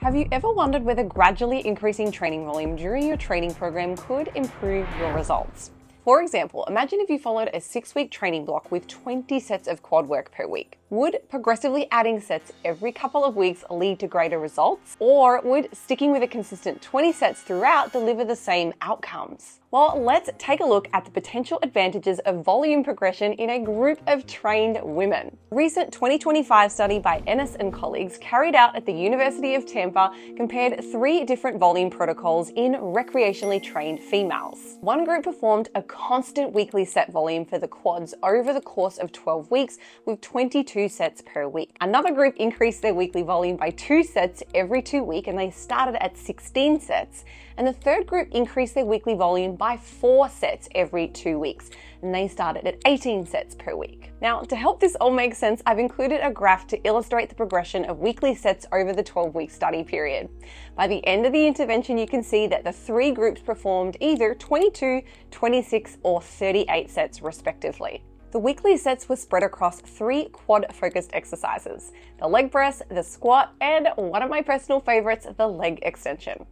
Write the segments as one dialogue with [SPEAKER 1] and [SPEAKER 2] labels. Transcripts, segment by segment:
[SPEAKER 1] Have you ever wondered whether gradually increasing training volume during your training program could improve your results? For example, imagine if you followed a six week training block with 20 sets of quad work per week. Would progressively adding sets every couple of weeks lead to greater results? Or would sticking with a consistent 20 sets throughout deliver the same outcomes? Well, let's take a look at the potential advantages of volume progression in a group of trained women. Recent 2025 study by Enes and colleagues carried out at the University of Tampa compared three different volume protocols in recreationally trained females. One group performed a constant weekly set volume for the quads over the course of 12 weeks with 22 sets per week. Another group increased their weekly volume by two sets every two weeks and they started at 16 sets. And the third group increased their weekly volume by four sets every two weeks, and they started at 18 sets per week. Now, to help this all make sense, I've included a graph to illustrate the progression of weekly sets over the 12 week study period. By the end of the intervention, you can see that the three groups performed either 22, 26, or 38 sets respectively. The weekly sets were spread across three quad focused exercises the leg press, the squat, and one of my personal favorites, the leg extension.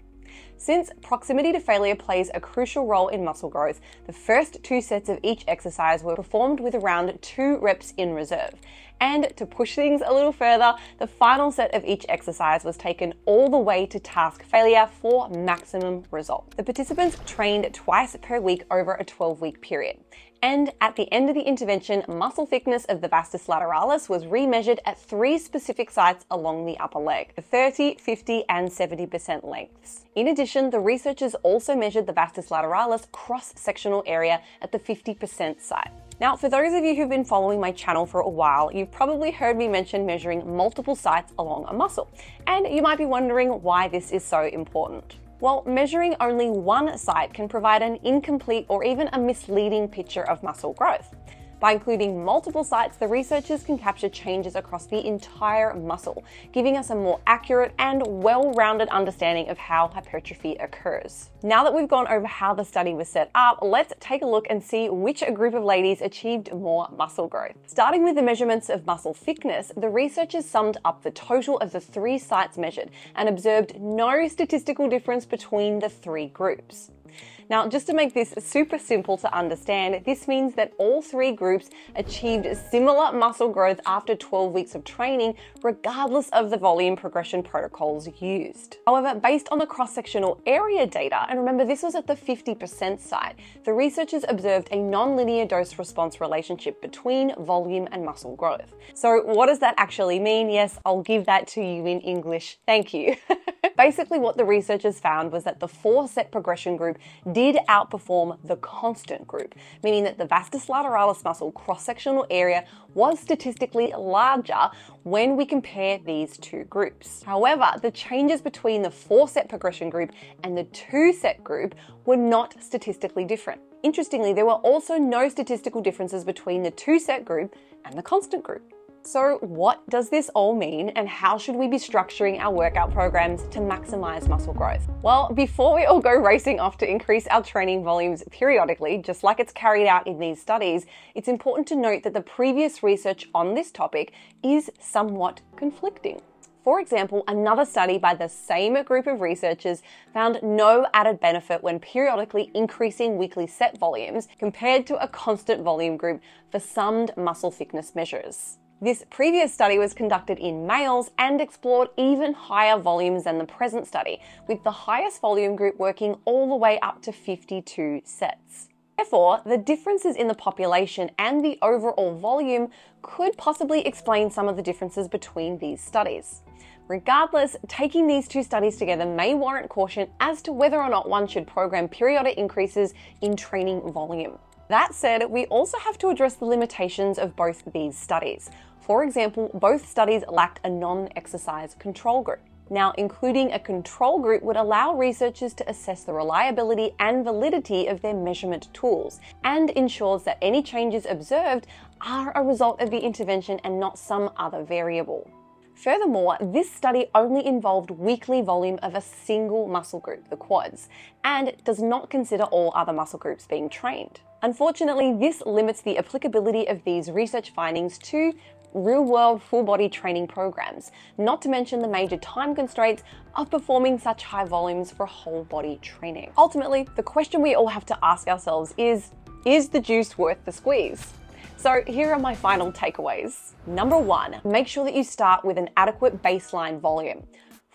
[SPEAKER 1] Since proximity to failure plays a crucial role in muscle growth, the first two sets of each exercise were performed with around two reps in reserve. And to push things a little further, the final set of each exercise was taken all the way to task failure for maximum result. The participants trained twice per week over a 12 week period. And at the end of the intervention, muscle thickness of the vastus lateralis was remeasured at three specific sites along the upper leg, the 30, 50, and 70% lengths. In addition, the researchers also measured the vastus lateralis cross-sectional area at the 50% site. Now, for those of you who've been following my channel for a while, you've probably heard me mention measuring multiple sites along a muscle, and you might be wondering why this is so important. Well, measuring only one site can provide an incomplete or even a misleading picture of muscle growth. By including multiple sites, the researchers can capture changes across the entire muscle, giving us a more accurate and well-rounded understanding of how hypertrophy occurs. Now that we've gone over how the study was set up, let's take a look and see which group of ladies achieved more muscle growth. Starting with the measurements of muscle thickness, the researchers summed up the total of the three sites measured and observed no statistical difference between the three groups. Now, just to make this super simple to understand, this means that all three groups achieved similar muscle growth after 12 weeks of training, regardless of the volume progression protocols used. However, based on the cross-sectional area data, and remember this was at the 50% site, the researchers observed a non-linear dose-response relationship between volume and muscle growth. So what does that actually mean? Yes, I'll give that to you in English. Thank you. Basically, what the researchers found was that the four set progression group did outperform the constant group, meaning that the vastus lateralis muscle cross sectional area was statistically larger when we compare these two groups. However, the changes between the four set progression group and the two set group were not statistically different. Interestingly, there were also no statistical differences between the two set group and the constant group. So, what does this all mean, and how should we be structuring our workout programs to maximize muscle growth? Well, before we all go racing off to increase our training volumes periodically, just like it's carried out in these studies, it's important to note that the previous research on this topic is somewhat conflicting. For example, another study by the same group of researchers found no added benefit when periodically increasing weekly set volumes compared to a constant volume group for summed muscle thickness measures. This previous study was conducted in males and explored even higher volumes than the present study, with the highest volume group working all the way up to 52 sets. Therefore, the differences in the population and the overall volume could possibly explain some of the differences between these studies. Regardless, taking these two studies together may warrant caution as to whether or not one should program periodic increases in training volume. That said, we also have to address the limitations of both these studies. For example, both studies lacked a non exercise control group. Now, including a control group would allow researchers to assess the reliability and validity of their measurement tools and ensures that any changes observed are a result of the intervention and not some other variable. Furthermore, this study only involved weekly volume of a single muscle group, the quads, and does not consider all other muscle groups being trained. Unfortunately, this limits the applicability of these research findings to real world full body training programs, not to mention the major time constraints of performing such high volumes for whole body training. Ultimately, the question we all have to ask ourselves is is the juice worth the squeeze? So, here are my final takeaways. Number one, make sure that you start with an adequate baseline volume.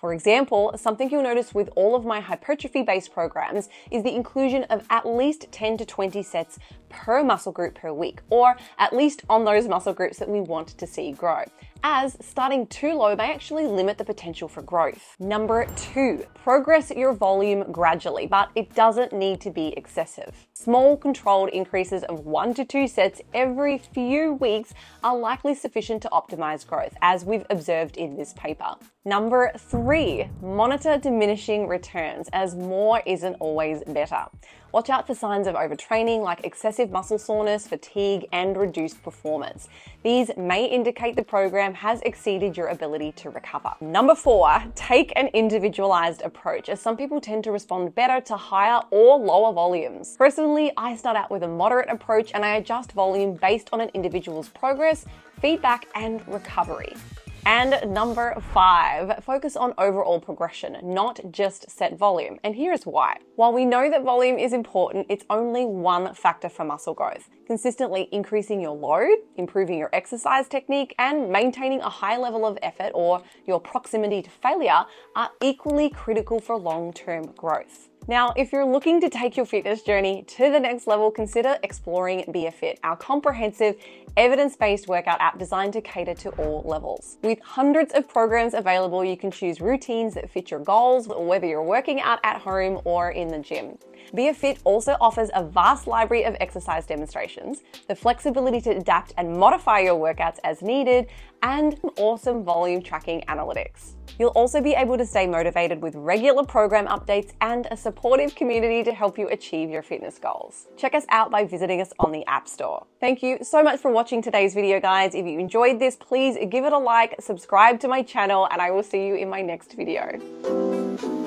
[SPEAKER 1] For example, something you'll notice with all of my hypertrophy based programs is the inclusion of at least 10 to 20 sets per muscle group per week, or at least on those muscle groups that we want to see grow as starting too low may actually limit the potential for growth. Number two, progress your volume gradually, but it doesn't need to be excessive. Small controlled increases of one to two sets every few weeks are likely sufficient to optimize growth, as we've observed in this paper. Number three, monitor diminishing returns as more isn't always better. Watch out for signs of overtraining like excessive muscle soreness, fatigue, and reduced performance. These may indicate the program has exceeded your ability to recover. Number four, take an individualized approach as some people tend to respond better to higher or lower volumes. Personally, I start out with a moderate approach and I adjust volume based on an individual's progress, feedback, and recovery. And number five, focus on overall progression, not just set volume. And here's why. While we know that volume is important, it's only one factor for muscle growth. Consistently increasing your load, improving your exercise technique, and maintaining a high level of effort or your proximity to failure are equally critical for long term growth. Now, if you're looking to take your fitness journey to the next level, consider exploring BiaFit, our comprehensive, evidence based workout app designed to cater to all levels. With hundreds of programs available, you can choose routines that fit your goals, whether you're working out at home or in the gym. BiaFit also offers a vast library of exercise demonstrations, the flexibility to adapt and modify your workouts as needed, and awesome volume tracking analytics. You'll also be able to stay motivated with regular program updates and a supportive community to help you achieve your fitness goals. Check us out by visiting us on the App Store. Thank you so much for watching today's video, guys. If you enjoyed this, please give it a like, subscribe to my channel, and I will see you in my next video.